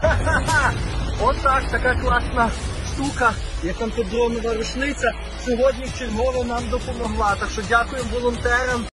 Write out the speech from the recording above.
Ха ха! Отак, така класна штука, як антидронова рушниця, сьогодні вчергово нам допомогла. Так що дякуємо волонтерам.